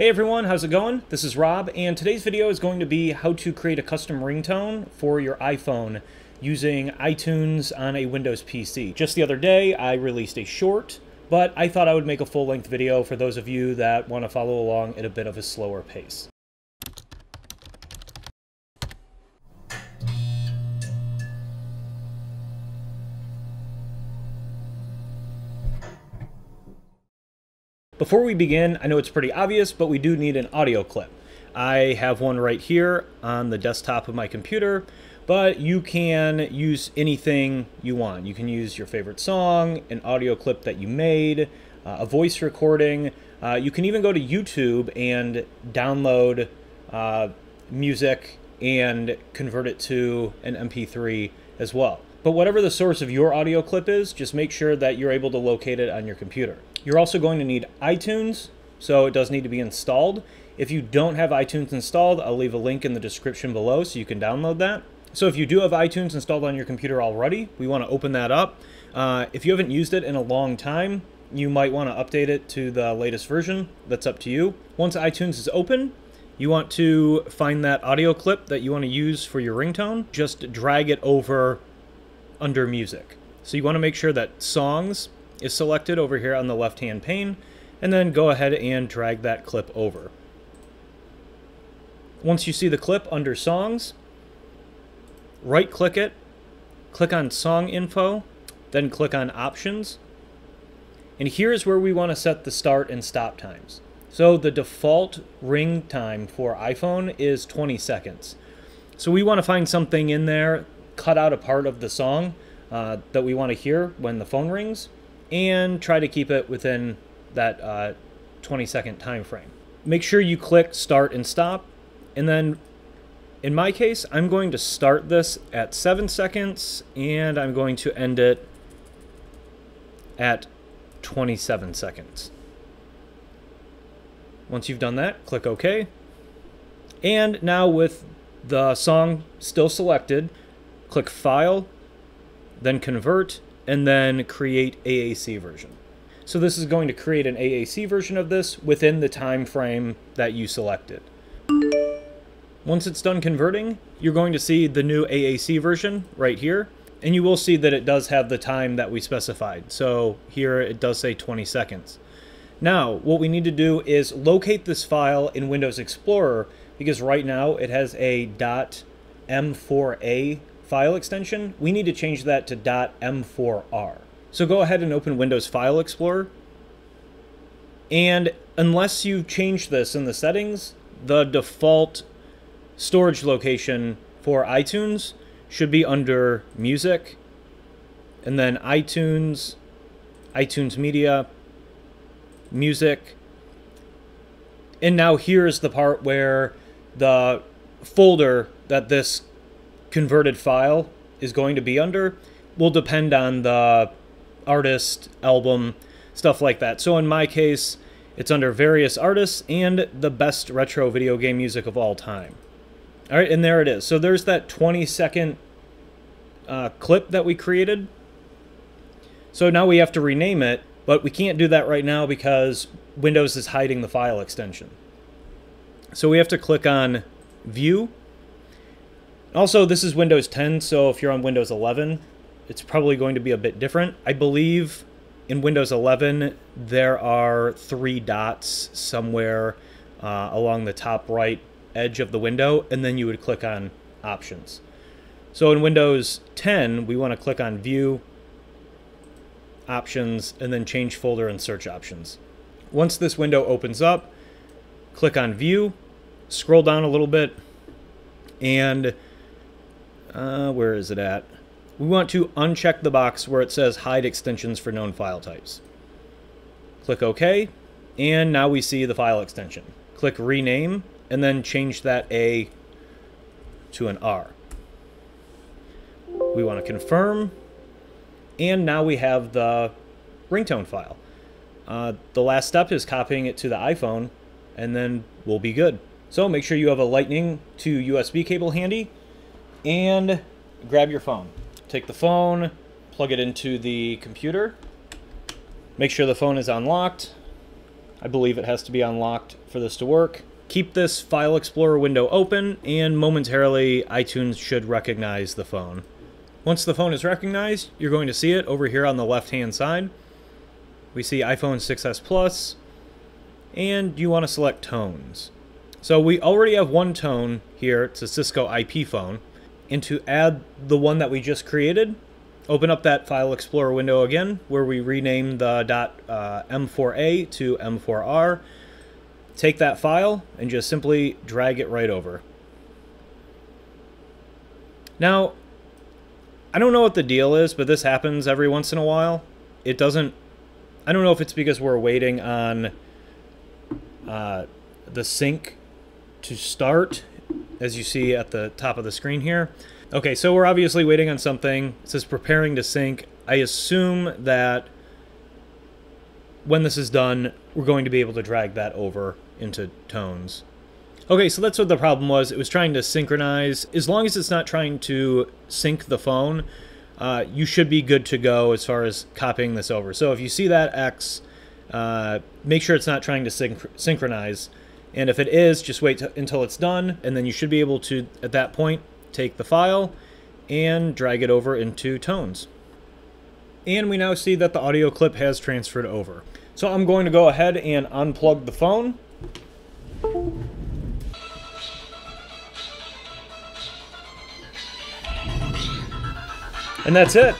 Hey everyone, how's it going? This is Rob, and today's video is going to be how to create a custom ringtone for your iPhone using iTunes on a Windows PC. Just the other day, I released a short, but I thought I would make a full-length video for those of you that want to follow along at a bit of a slower pace. Before we begin, I know it's pretty obvious, but we do need an audio clip. I have one right here on the desktop of my computer, but you can use anything you want. You can use your favorite song, an audio clip that you made, uh, a voice recording. Uh, you can even go to YouTube and download uh, music and convert it to an MP3 as well. But whatever the source of your audio clip is, just make sure that you're able to locate it on your computer. You're also going to need iTunes, so it does need to be installed. If you don't have iTunes installed, I'll leave a link in the description below so you can download that. So if you do have iTunes installed on your computer already, we want to open that up. Uh, if you haven't used it in a long time, you might want to update it to the latest version. That's up to you. Once iTunes is open, you want to find that audio clip that you want to use for your ringtone. Just drag it over under music. So you want to make sure that songs is selected over here on the left-hand pane, and then go ahead and drag that clip over. Once you see the clip under Songs, right-click it, click on Song Info, then click on Options, and here's where we want to set the start and stop times. So the default ring time for iPhone is 20 seconds. So we want to find something in there, cut out a part of the song uh, that we want to hear when the phone rings, and try to keep it within that uh, 20 second time frame. Make sure you click start and stop, and then in my case, I'm going to start this at 7 seconds, and I'm going to end it at 27 seconds. Once you've done that, click OK. And now with the song still selected, click File, then Convert, and then create AAC version. So this is going to create an AAC version of this within the time frame that you selected. Once it's done converting, you're going to see the new AAC version right here, and you will see that it does have the time that we specified. So here it does say 20 seconds. Now, what we need to do is locate this file in Windows Explorer because right now it has a .m4a file extension, we need to change that to .m4r. So go ahead and open Windows File Explorer. And unless you change this in the settings, the default storage location for iTunes should be under Music, and then iTunes, iTunes Media, Music. And now here's the part where the folder that this converted file is going to be under will depend on the artist, album, stuff like that. So in my case, it's under various artists and the best retro video game music of all time. All right, and there it is. So there's that 20 second uh, clip that we created. So now we have to rename it, but we can't do that right now because Windows is hiding the file extension. So we have to click on View, also, this is Windows 10, so if you're on Windows 11, it's probably going to be a bit different. I believe in Windows 11, there are three dots somewhere uh, along the top right edge of the window, and then you would click on Options. So in Windows 10, we want to click on View, Options, and then Change Folder and Search Options. Once this window opens up, click on View, scroll down a little bit, and uh, where is it at? We want to uncheck the box where it says hide extensions for known file types. Click OK, and now we see the file extension. Click rename, and then change that A to an R. We want to confirm, and now we have the ringtone file. Uh, the last step is copying it to the iPhone, and then we'll be good. So make sure you have a lightning to USB cable handy and grab your phone. Take the phone, plug it into the computer, make sure the phone is unlocked, I believe it has to be unlocked for this to work. Keep this File Explorer window open, and momentarily iTunes should recognize the phone. Once the phone is recognized, you're going to see it over here on the left-hand side. We see iPhone 6s Plus, and you want to select tones. So we already have one tone here, it's a Cisco IP phone. And to add the one that we just created, open up that File Explorer window again, where we rename the uh, .m4a to m4r. Take that file and just simply drag it right over. Now, I don't know what the deal is, but this happens every once in a while. It doesn't... I don't know if it's because we're waiting on uh, the sync to start, as you see at the top of the screen here. Okay, so we're obviously waiting on something. It says preparing to sync. I assume that when this is done, we're going to be able to drag that over into tones. Okay, so that's what the problem was. It was trying to synchronize. As long as it's not trying to sync the phone, uh, you should be good to go as far as copying this over. So if you see that X, uh, make sure it's not trying to synch synchronize. And if it is, just wait until it's done, and then you should be able to, at that point, take the file and drag it over into tones. And we now see that the audio clip has transferred over. So I'm going to go ahead and unplug the phone. And that's it.